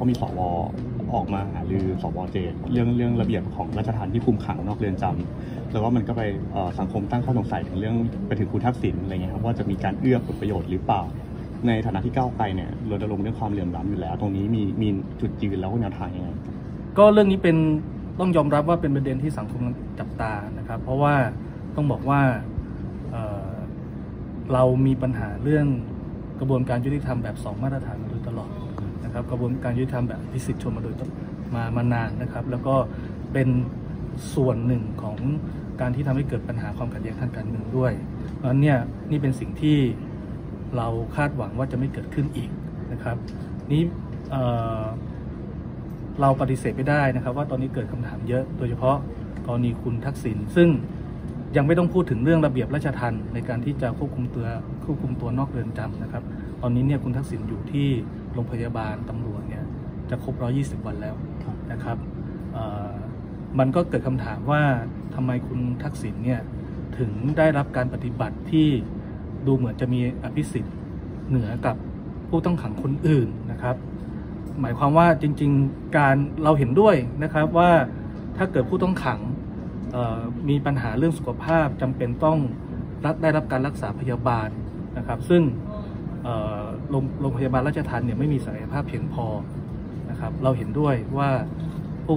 ก็มีสวออกมาหารือสวเจเรื่องเรื่องระเบียบของราชทานที่คุมขังนอกเรือนจำแล้วก็มันก็ไปสังคมตั้งข้อสงสัยถึงเรื่องไปถึงคุณทักษิณอะไรเงี้ยครับว่าจะมีการเอื้อผลประโยชน์หรือเปล่า ในฐานะที่ก้าวไกลเนี่ยรณรงค์เรื่องความเหลื่อมล้ำอยู่แล้ว ตรงนี้มีมีจุดยืนแล้วก็แนวทางยังไงก็เรื่องนี้เป็นต้องยอมรับว่าเป็นประเด็นที่สังคมจับตานะครับ เพราะว่าต้องบอกว่าเเรามีปัญหาเรื่องกระบวนการยุติธรรมแบบสองมาตรฐานมาโดยตลอด นะครับกระบวนการยุติธรรมแบบพิสิทธิชนมาโดยตลอดมามานานนะครับ แล้วก็เป็นส่วนหนึ่งของการที่ทำให้เกิดปัญหาความขัดแย้งทางการเมืองด้วยเพราะนั้นเนี่ยนี่เป็นสิ่งที่เราคาดหวังว่าจะไม่เกิดขึ้นอีกนะครับ นี้เเราปฏิเสธไม่ได้นะครับ ว่าตอนนี้เกิดคำถามเยอะโดยเฉพาะกรณีคุณทักษิณซึ่งยังไม่ต้องพูดถึงเรื่องระเบียบราชทัณฑ์ในการที่จะควบคุมตัวควบคุมตัวนอกเรือนจำนะครับ ตอนนี้เนี่ยคุณทักษิณอยู่ที่ โรงพยาบาลตำรวจเนี่ยจะครบ 120 วันแล้วนะครับเอ่อมันก็เกิดคำถามว่าทำไมคุณทักษิณเนี่ยถึงได้รับการปฏิบัติที่ดูเหมือนจะมีอภิสิทธิ์เหนือกับผู้ต้องขังคนอื่นนะครับ หมายความว่าจริง ๆ การเราเห็นด้วยนะครับว่าถ้าเกิดผู้ต้องขังเอ่อมีปัญหาเรื่องสุขภาพจำเป็นต้องรับได้รับการรักษาพยาบาลนะครับ ซึ่งเอ่อ โรงโรงพยาบาลราชทัณฑ์เนี่ยไม่มีศักยภาพเพียงพอนะครับ เราเห็นด้วยว่าผู้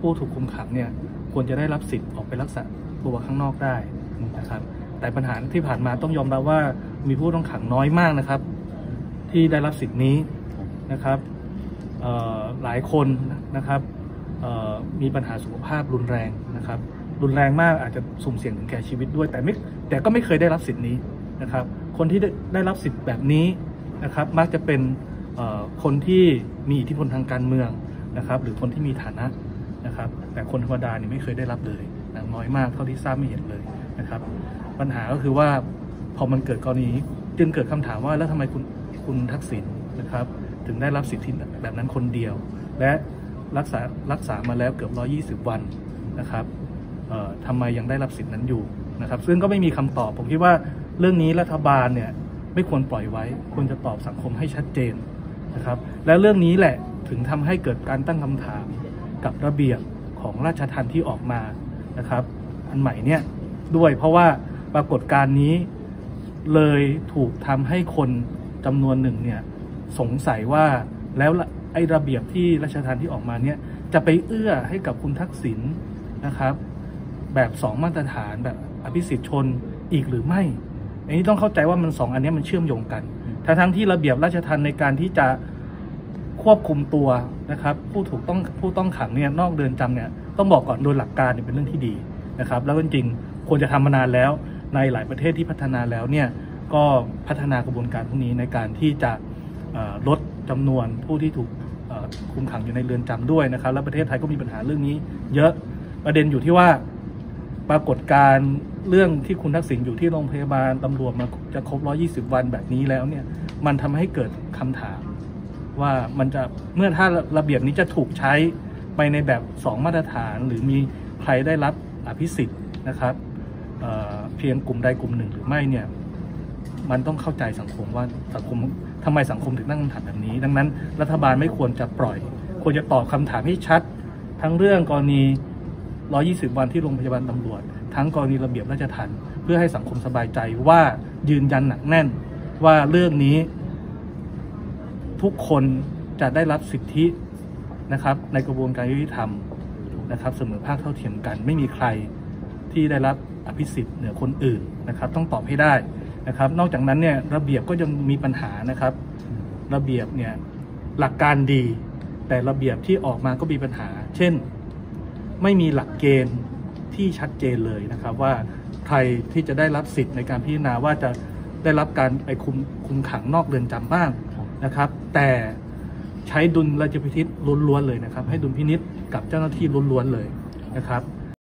ผู้ถูกคุมขังเนี่ยควรจะได้รับสิทธิ์ออกไปรักษาตัวข้างนอกได้นะครับ แต่ปัญหาที่ผ่านมาต้องยอมรับว่ามีผู้ต้องขังน้อยมากนะครับ ที่ได้รับสิทธิ์นี้นะครับหลายคนนะครับมีปัญหาสุขภาพรุนแรงนะครับ รุนแรงมากอาจจะสุ่มเสี่ยงถึงแก่ชีวิตด้วย แต่ไม่แต่ก็ไม่เคยได้รับสิทธิ์นี้นะครับ คนที่ได้รับสิทธิ์แบบนี้ นะครับ มักจะเป็นคนที่มีอิทธิพลทางการเมืองนะครับ หรือคนที่มีฐานะนะครับ แต่คนธรรมดานี่ไม่เคยได้รับเลยนะน้อยมากเท่าที่ทราบไม่เห็นเลยนะครับ ปัญหาก็คือว่าพอมันเกิดกรณีจึงเกิดคำถามว่าแล้วทำไมคุณคุณทักษิณนะครับ ถึงได้รับสิทธิแบบนั้นคนเดียว และรักษารักษามาแล้วเกือบ 120 วันนะครับทำไมยังได้รับสิทธินั้นอยู่นะครับ ซึ่งก็ไม่มีคำตอบผมคิดว่าเรื่องนี้รัฐบาลเนี่ย ไม่ควรปล่อยไว้ ควรจะตอบสังคมให้ชัดเจนนะครับ และเรื่องนี้แหละถึงทำให้เกิดการตั้งคำถามกับระเบียบของราชทัณฑ์ที่ออกมานะครับ อันใหม่เนี่ยด้วยเพราะว่าปรากฏการณ์นี้เลยถูกทำให้คนจำนวนหนึ่งเนี่ยสงสัยว่าแล้วไอ้ระเบียบที่ราชทานที่ออกมาเนี่ยจะไปเอื้อให้กับคุณทักษิณนะครับ แบบสองมาตรฐานแบบอภิสิทธิชนอีกหรือไม่ อันนี้ต้องเข้าใจว่ามันสองอันเนี้ยมันเชื่อมโยงกันทั้งทั้งที่ระเบียบราชทันในการที่จะควบคุมตัวนะครับ ผู้ถูกต้องผู้ต้องขังเนี่ยนอกเดือนจำเนี่ยต้องบอกก่อนโดยหลักการเนี่ยเป็นเรื่องที่ดีนะครับ แล้วจริงๆควรจะทำมานานแล้ว ในหลายประเทศที่พัฒนาแล้วเนี่ยก็พัฒนากระบวนการพวกนี้ในการที่จะเอ่อลดจำนวนผู้ที่ถูกเอ่อคุมขังอยู่ในเรือนจำด้วยนะครับ แล้วประเทศไทยก็มีปัญหาเรื่องนี้ เยอะประเด็นอยู่ที่ว่า ปรากฏการเรื่องที่คุณทักษิณอยู่ที่โรงพยาบาลตำรวจมาจะครบ 120 วันแบบนี้แล้วเนี่ย มันทำให้เกิดคำถาม ว่ามันจะเมื่อถ้าระเบียบนี้จะถูกใช้ไปในแบบ 2 มาตรฐาน หรือมีใครได้รับอภิสิทธิ์นะครับเเพียงกลุ่มใดกลุ่มหนึ่งหรือไม่เนี่ย มันต้องเข้าใจสังคมว่าสังคมทำไมสังคมถึงตั้งคำถามแบบนี้ ดังนั้นรัฐบาลไม่ควรจะปล่อย ควรจะตอบคำถามให้ชัด ทั้งเรื่องกรณี 120 วันที่โรงพยาบาลตำรวจ ทั้งกรณีระเบียบราชทัณฑ์เพื่อให้สังคมสบายใจว่ายืนยันหนักแน่นว่าเรื่องนี้ ทุกคนจะได้รับสิทธินะครับ ในกระบวนการยุติธรรมนะครับ เสมอภาคเท่าเทียมกัน ไม่มีใครที่ได้รับอภิสิทธิ์เหนือคนอื่นนะครับ ต้องตอบให้ได้นะครับ นอกจากนั้นเนี่ยระเบียบก็ยังมีปัญหานะครับ ระเบียบเนี่ยหลักการดี แต่ระเบียบที่ออกมาก็มีปัญหา เช่น ไม่มีหลักเกณฑ์ที่ชัดเจนเลยนะครับ ว่าใครที่จะได้รับสิทธิ์ในการพิจารณาว่าจะได้รับการไปคุมคุมขังนอกเรือนจำบ้างนะครับ แต่ใช้ดุลราชพินิษล้วนๆเลยนะครับ ให้ดุลพินิษกับเจ้าหน้าที่ล้วนๆเลยนะครับ